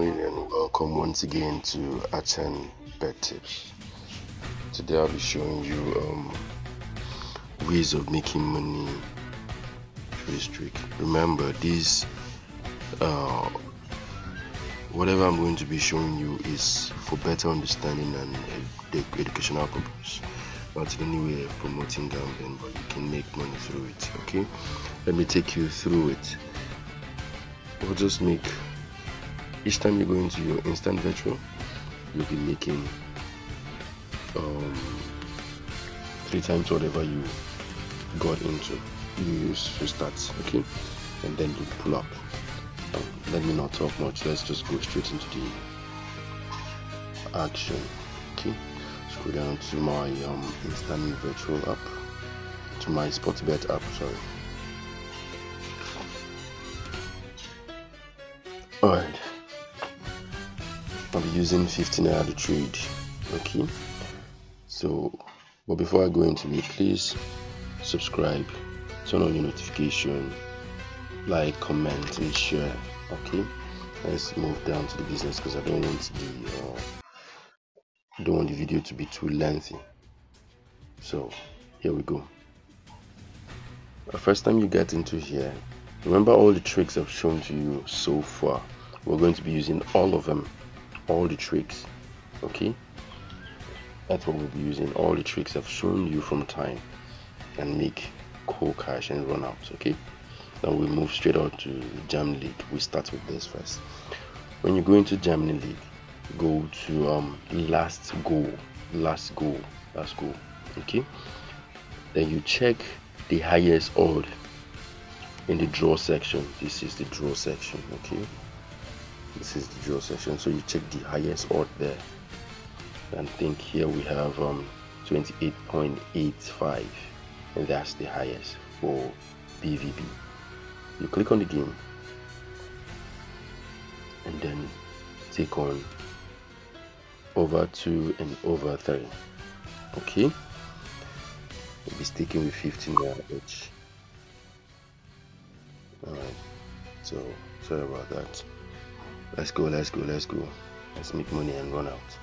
and welcome once again to Achan Bet Tips. Today I'll be showing you um, ways of making money through trick. Remember these uh, whatever I'm going to be showing you is for better understanding and ed educational purpose. Not in any way promoting gambling, but you can make money through it. Okay, let me take you through it. We'll just make each time you go into your instant virtual you'll be making um, three times whatever you got into. You use to start okay? And then you pull up. Um, let me not talk much. Let's just go straight into the action okay? Scroll down to my um, instant virtual app. To my sportsbet app sorry Using 15 naira to trade okay? So but before I go into it please subscribe turn on your notification like comment and share okay? Let's move down to the business because I don't want the uh, don't want the video to be too lengthy. So here we go. The first time you get into here remember all the tricks I've shown to you so far. We're going to be using all of them all the tricks okay? That's what we'll be using. All the tricks I've shown you from time and make cool cash and run out okay? Now we move straight on to Jam League. We start with this first. When you go into Germany League go to um last goal last goal last goal okay? Then you check the highest odd in the draw section. This is the draw section okay this is the draw section so you check the highest odd there. And think here we have um 28.85 and that's the highest for BVB you click on the game and then take on over 2 and over 3 okay. We'll be sticking with 15 each alright so sorry about that let's go let's go let's go. Let's make money and run out.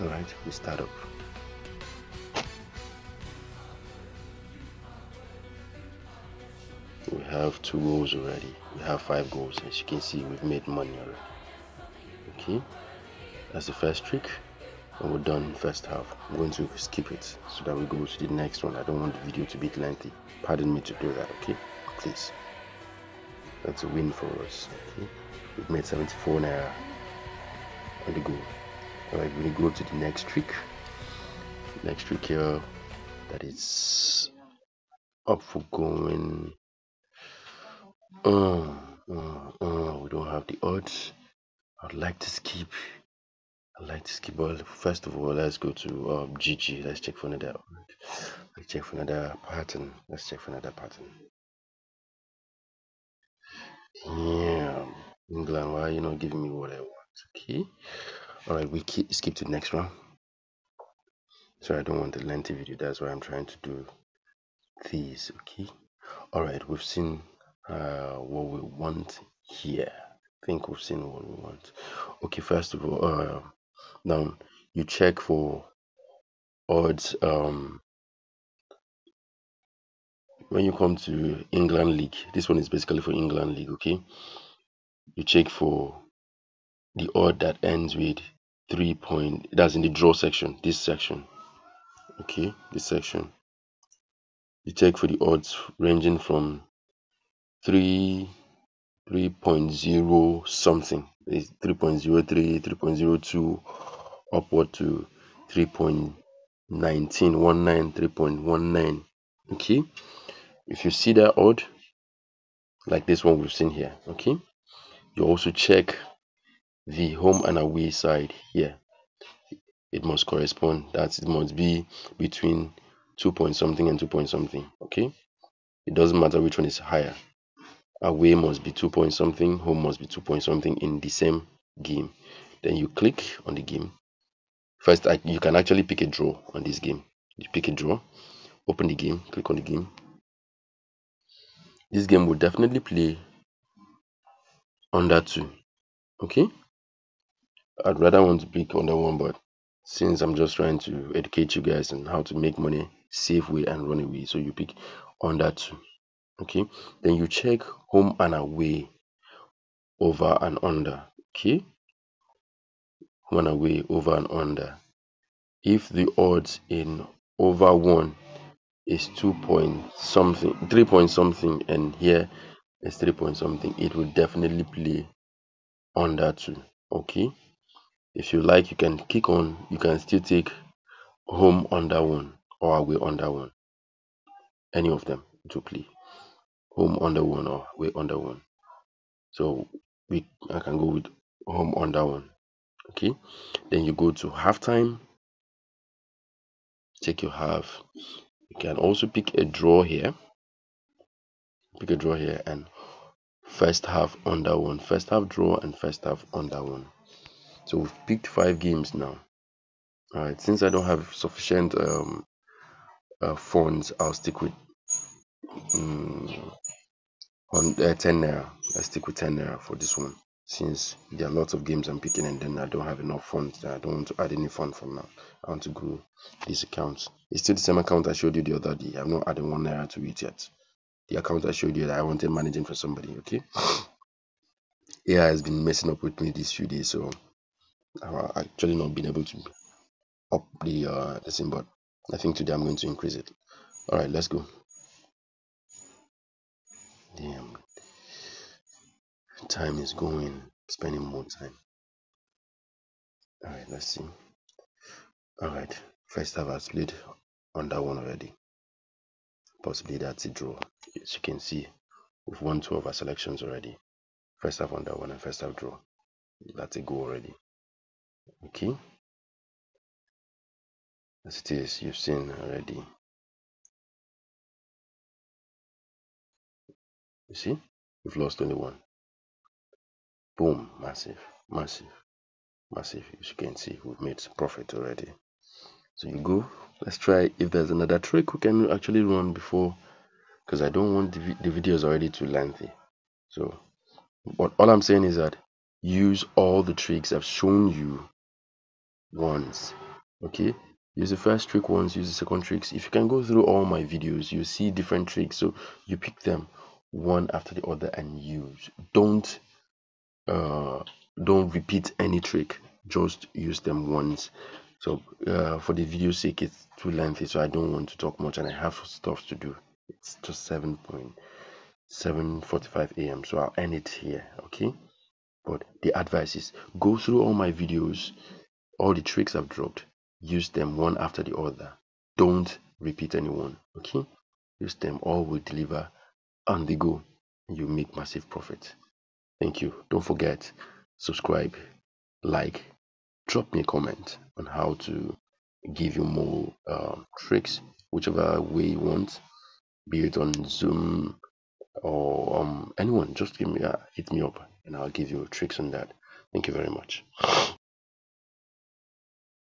All right we start up. We have two goals already. We have five goals as you can see we've made money already. Okay that's the first trick and we're done first half. I'm going to skip it so that we go to the next one. I don't want the video to be lengthy. Pardon me to do that okay? Please that's a win for us. Okay. We've made 74 naira on the go. all right we're gonna go to the next trick. Next trick here that is up for going. Uh, uh, uh, we don't have the odds. I'd like to skip. I'd like to skip but first of all let's go to um, gg let's check for another let's check for another pattern. Let's check for another pattern yeah England, why are you not giving me what I want? Okay. All right, we keep, skip to the next round. Sorry, I don't want the lengthy video. That's why I'm trying to do these. Okay. All right, we've seen uh, what we want here. I think we've seen what we want. Okay, first of all, uh, now you check for odds. Um, when you come to England League, this one is basically for England League. Okay? You check for the odd that ends with 3 point that's in the draw section this section okay? This section. You check for the odds ranging from 3 3.0 something. 3.03 3.02 upward to 3.19 19 3.19 okay if you see that odd like this one we've seen here okay you also check the home and away side here. It must correspond that it must be between 2 point something and 2 point something okay? It doesn't matter which one is higher. Away must be 2 point something home must be 2 point something in the same game. Then you click on the game. First I, you can actually pick a draw on this game. You pick a draw open the game click on the game this game will definitely play under 2 okay I'd rather want to pick under one, but since I'm just trying to educate you guys on how to make money safe way and run away, so you pick under two. Okay, then you check home and away over and under. Okay, home and away over and under. If the odds in over one is two point something, three point something, and here is three point something, it will definitely play under two. Okay, if you like, you can kick on, you can still take home under one or away under one, any of them to play home under one or away under one. So we I can go with home under one. Okay, then you go to halftime, take your half. You can also pick a draw here, pick a draw here, and first half under one, first half draw, and first half under one. So we've picked five games now. All right, since I don't have sufficient um, uh, funds, I'll stick with um, on uh, 10 naira. I stick with 10 naira for this one since there are lots of games I'm picking and then I don't have enough funds. I don't want to add any fund for now. I want to grow this account. It's still the same account I showed you the other day. I'm not adding one naira to it yet. The account I showed you that I wanted managing for somebody. Okay. AI has been messing up with me these few days, so I've actually not been able to up the uh the thing, but I think today I'm going to increase it. All right, let's go. Damn, time is going, spending more time. All right, let's see. All right, first half I played on that one already. Possibly that's a draw. As you can see, we've won two of our selections already. First half on that one and first half draw. That's a goal already. Okay. As it is, you've seen already. You see, we've lost only one. Boom, massive, massive, massive. As you can see, we've made some profit already. So you go. Let's try if there's another trick we can actually run before, because I don't want the, the videos already too lengthy. So, but all I'm saying is that use all the tricks I've shown you once. Okay, use the first trick once, use the second tricks. If you can go through all my videos, you see different tricks. So you pick them one after the other and use. Don't uh don't repeat any trick. Just use them once. So uh, for the video sake, it's too lengthy, so I don't want to talk much, and I have stuff to do. It's just seven point seven forty-five a.m. So I'll end it here. Okay. But the advice is go through all my videos, all the tricks I've dropped, use them one after the other. Don't repeat anyone. Okay. Use them all will deliver on the go. You make massive profit. Thank you. Don't forget, subscribe, like, drop me a comment on how to give you more um, tricks, whichever way you want, be it on Zoom or um, anyone. Just give me uh, hit me up, and I'll give you tricks on that. Thank you very much.